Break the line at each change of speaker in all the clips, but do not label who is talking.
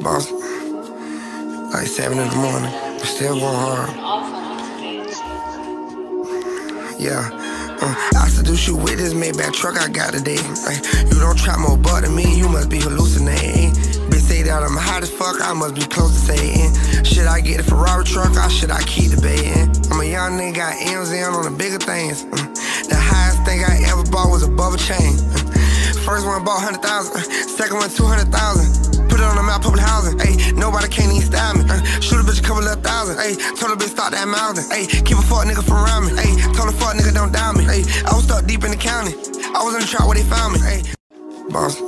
Boss, like seven in the morning, still going hard. Yeah, uh, I seduce shoot with this Maybach truck I got today. Like, you don't try more butt than me, you must be hallucinating. Bitch say that I'm hot as fuck, I must be close to Satan. Should I get a Ferrari truck or should I keep debating? I'm a young nigga, got M's in on the bigger things. Uh, the highest thing I ever bought was above a chain. Uh, first one bought 100,000, second one 200,000 put it on the map, public housing. Ayy, nobody can't even style me. Uh, shoot a bitch a couple of thousand. Ayy, told a bitch stop that mouthing. Ayy, keep a fuck nigga from around me. Ayy, told a fuck nigga don't doubt me. Ayy, I was stuck deep in the county. I was in the trap where they found me. Ayy, boss,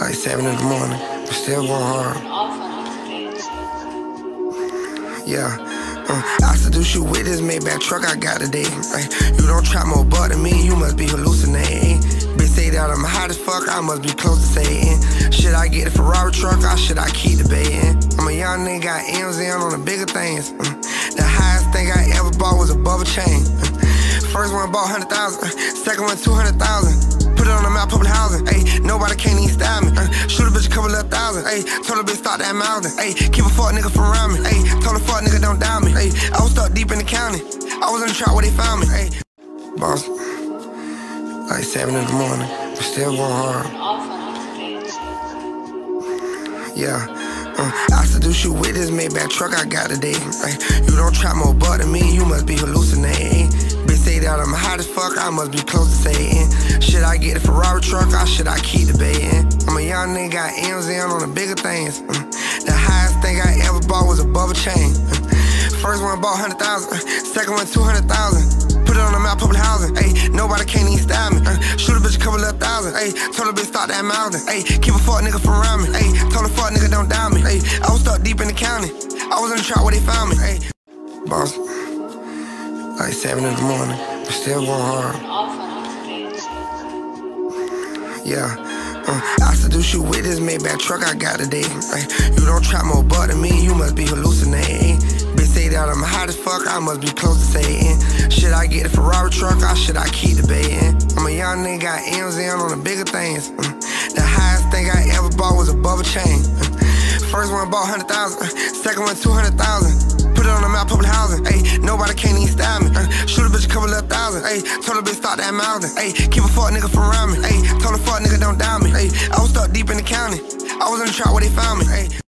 like seven in the morning, still going hard. Yeah. Uh, I seduce you with this Maybach truck I got today. Ay, you don't try more butt than me, you must be hallucinating. Say that I'm hot as fuck, I must be close to Satan. Should I get a Ferrari truck or should I keep debating? I'm a young nigga, got M's in on the bigger things. Mm. The highest thing I ever bought was a bubble chain. Mm. First one bought 100,000, second one 200,000. Put it on the map, public housing. Ayy, nobody can't even stop me. Uh, shoot a bitch a couple of thousand. Ayy, told a bitch stop that mouthing. Ayy, keep a fuck nigga from around me. Ayy, told a fuck nigga don't doubt me. Ayy, I was stuck deep in the county. I was in the trap where they found me. Ayy, boss, like seven in the morning, still going hard. Yeah. Uh, I seduce you with this Maybach truck I got today. You don't try more butt than me, you must be hallucinating. Bitch say that I'm hot as fuck, I must be close to Satan. Should I get a Ferrari truck or should I keep debating? I'm a young nigga, got M's in on the bigger things. Uh, the highest thing I ever bought was above a chain. Uh, first one bought 100,000, second one 200,000 put it on the map, public housing. Ayy, nobody can't even stop me. Uh, thousand. Ayy, told a bitch stop that mouthing. Ayy, keep a fuck nigga from around me. Ayy, told a fuck nigga don't doubt me. Ayy, I was stuck deep in the county. I was in the trap where they found me. Ayy, boss, like seven in the morning, still going hard. Yeah. Uh, I seduce you with this Maybach truck I got today. Ay, you don't try more butt than me, you must be hallucinating. Bitch say that I'm hot as fuck, I must be close to Satan. Should I get a Ferrari truck or should I keep debating? I'm a young nigga, got M's in on the bigger things. Uh, the highest thing I ever bought was a bubble chain. Uh, first one bought 100,000, second one 200,000 put it on the map, public housing. Ayy, nobody can't even style me. Uh, shoot a bitch a couple of thousand. Ayy, told a bitch stop that mouthing. Ayy, keep a fuck nigga from around me. Ayy, told a fuck nigga don't doubt me. Ayy, I was stuck deep in the county. I was in the trap where they found me. Ayy.